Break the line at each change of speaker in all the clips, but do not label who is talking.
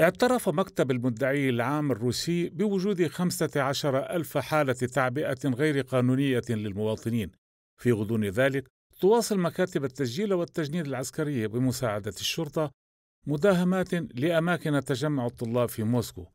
اعترف مكتب المدعي العام الروسي بوجود 15 ألف حالة تعبئة غير قانونية للمواطنين. في غضون ذلك تواصل مكاتب التسجيل والتجنيد العسكرية بمساعدة الشرطة مداهمات لأماكن تجمع الطلاب في موسكو.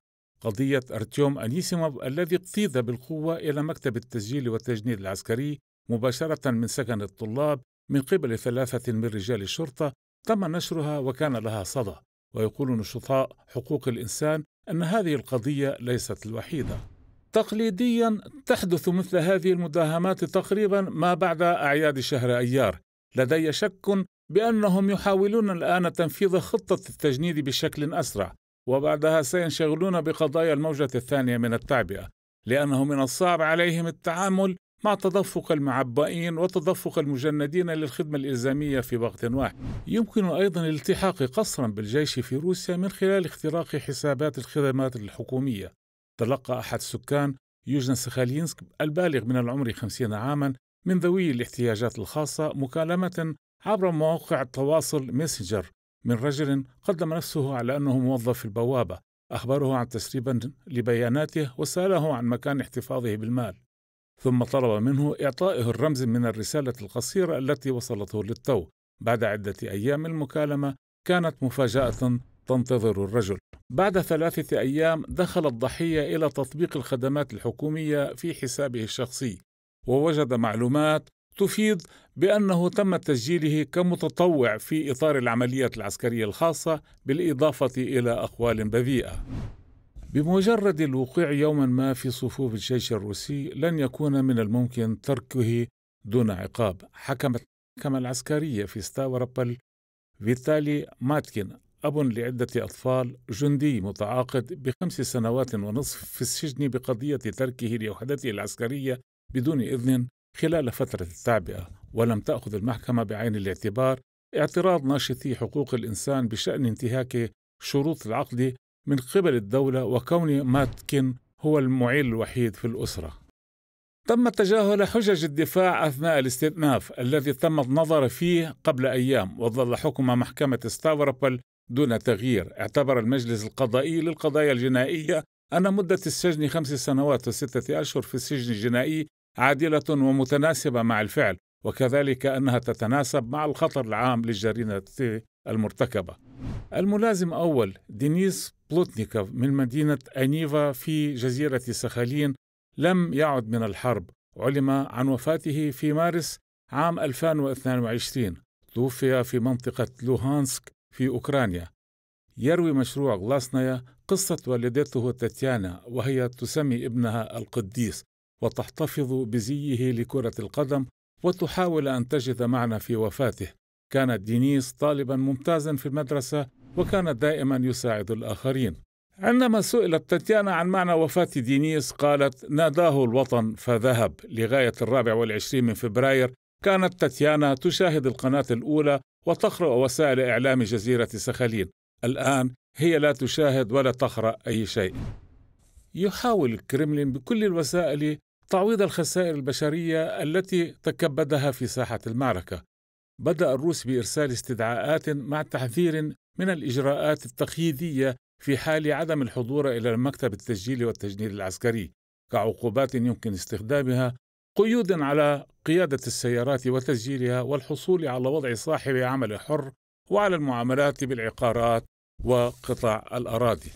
قضية أرتيوم أنيسيموف الذي اقتيد بالقوة إلى مكتب التسجيل والتجنيد العسكري مباشرة من سكن الطلاب من قبل ثلاثة من رجال الشرطة تم نشرها وكان لها صدى. ويقول نشطاء حقوق الإنسان أن هذه القضية ليست الوحيدة. تقليديا تحدث مثل هذه المداهمات تقريبا ما بعد أعياد شهر أيار. لدي شك بأنهم يحاولون الآن تنفيذ خطة التجنيد بشكل أسرع وبعدها سينشغلون بقضايا الموجة الثانية من التعبئة لأنه من الصعب عليهم التعامل مع تدفق المعبئين وتدفق المجندين للخدمة الإلزامية في وقت واحد. يمكن أيضا الالتحاق قسرا بالجيش في روسيا من خلال اختراق حسابات الخدمات الحكومية. تلقى أحد السكان يوجنو سخالينسك البالغ من العمر خمسين عاما من ذوي الاحتياجات الخاصة مكالمة عبر مواقع التواصل Messenger من رجل قدم نفسه على أنه موظف البوابة. أخبره عن تسريب لبياناته وسأله عن مكان احتفاظه بالمال. ثم طلب منه إعطائه الرمز من الرسالة القصيرة التي وصلته للتو. بعد عدة أيام المكالمة كانت مفاجأة تنتظر الرجل. بعد ثلاثة أيام دخل الضحية إلى تطبيق الخدمات الحكومية في حسابه الشخصي ووجد معلومات تفيد بأنه تم تسجيله كمتطوع في إطار العمليات العسكرية الخاصة بالإضافة إلى أقوال بذيئة. بمجرد الوقوع يوما ما في صفوف الجيش الروسي لن يكون من الممكن تركه دون عقاب. حكمت المحكمة العسكرية في ستافروبل فيتالي ماتكين أب لعدة أطفال جندي متعاقد بخمس سنوات ونصف في السجن بقضية تركه لوحدته العسكرية بدون إذن خلال فترة التعبئة ولم تأخذ المحكمة بعين الاعتبار اعتراض ناشطي حقوق الإنسان بشأن انتهاك شروط العقد من قبل الدولة وكون ماتكن هو المعيل الوحيد في الأسرة. تم تجاهل حجج الدفاع أثناء الاستئناف الذي تم النظر فيه قبل أيام وظل حكم محكمة ستافروبل دون تغيير. اعتبر المجلس القضائي للقضايا الجنائية أن مدة السجن خمس سنوات وستة أشهر في السجن الجنائي عادلة ومتناسبة مع الفعل وكذلك أنها تتناسب مع الخطر العام للجريمة المرتكبة. الملازم أول دينيس بلوتنيكوف من مدينة أنيفا في جزيرة سخالين لم يعد من الحرب. علم عن وفاته في مارس عام 2022 توفي في منطقة لوهانسك في أوكرانيا. يروي مشروع غلاسنايا قصة والدته تاتيانا وهي تسمي ابنها القديس وتحتفظ بزيه لكرة القدم وتحاول أن تجد معنى في وفاته. كانت دينيس طالبا ممتازا في المدرسة وكان دائما يساعد الآخرين. عندما سئلت تاتيانا عن معنى وفاة دينيس قالت ناداه الوطن فذهب. لغاية الرابع والعشرين من فبراير كانت تاتيانا تشاهد القناة الأولى وتقرأ وسائل إعلام جزيرة سخالين الآن هي لا تشاهد ولا تقرأ أي شيء. يحاول الكرملين بكل الوسائل تعويض الخسائر البشرية التي تكبدها في ساحة المعركة. بدأ الروس بإرسال استدعاءات مع تحذير من الإجراءات التقييدية في حال عدم الحضور إلى مكتب التسجيل والتجنيد العسكري كعقوبات يمكن استخدامها قيود على قيادة السيارات وتسجيلها والحصول على وضع صاحب عمل حر وعلى المعاملات بالعقارات وقطع الأراضي.